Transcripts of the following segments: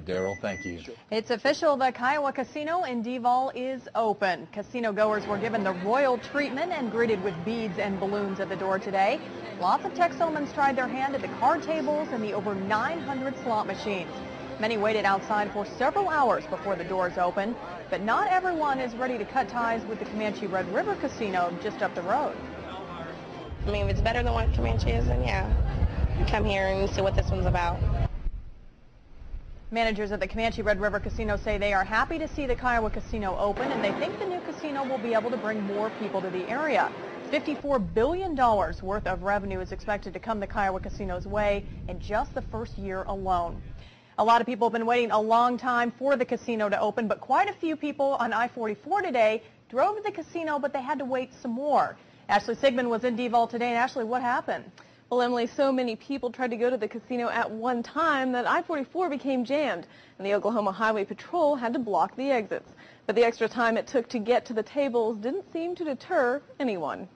Daryl, thank you. It's official, the Kiowa Casino in Devol is open. Casino goers were given the royal treatment and greeted with beads and balloons at the door today. Lots of Texomans tried their hand at the card tables and the over 900 slot machines. Many waited outside for several hours before the doors opened, but not everyone is ready to cut ties with the Comanche Red River Casino just up the road. I mean, if it's better than what Comanche is, then yeah, come here and see what this one's about. Managers at the Comanche Red River Casino say they are happy to see the Kiowa Casino open and they think the new casino will be able to bring more people to the area. $54 billion worth of revenue is expected to come the Kiowa Casino's way in just the first year alone. A lot of people have been waiting a long time for the casino to open, but quite a few people on I-44 today drove to the casino, but they had to wait some more. Ashley Sigmund was in Devol today, and Ashley, what happened? Well, Emily, so many people tried to go to the casino at one time that I-44 became jammed, and the Oklahoma Highway Patrol had to block the exits. But the extra time it took to get to the tables didn't seem to deter anyone.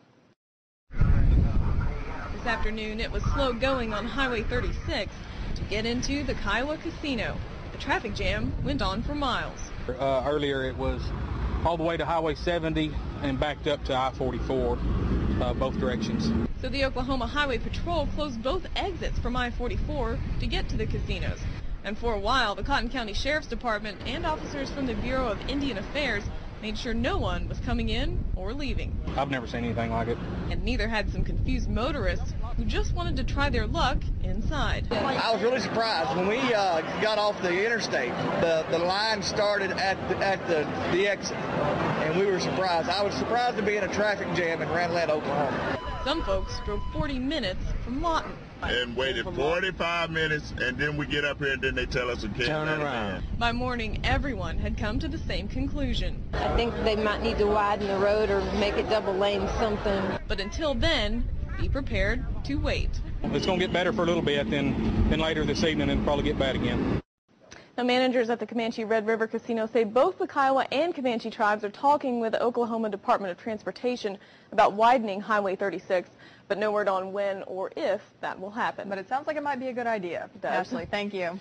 This afternoon, it was slow going on Highway 36 to get into the Kiowa Casino. The traffic jam went on for miles. Uh, earlier, it was all the way to Highway 70 and backed up to I-44, uh, both directions. So the Oklahoma Highway Patrol closed both exits from I-44 to get to the casinos. And for a while, the Cotton County Sheriff's Department and officers from the Bureau of Indian Affairs made sure no one was coming in or leaving. I've never seen anything like it. And neither had some confused motorists who just wanted to try their luck inside. I was really surprised when we uh, got off the interstate. The the line started at the, at the the exit, and we were surprised. I was surprised to be in a traffic jam in Randlett, Oklahoma. Some folks drove 40 minutes from Lawton. And waited 45 minutes, and then we get up here, and then they tell us we can't Turn around. By morning, everyone had come to the same conclusion. I think they might need to widen the road or make it double lane something. But until then, be prepared to wait. It's going to get better for a little bit, then, then later this evening it'll probably get bad again. Now, managers at the Comanche Red River Casino say both the Kiowa and Comanche tribes are talking with the Oklahoma Department of Transportation about widening Highway 36, but no word on when or if that will happen. But it sounds like it might be a good idea. Ashley, thank you.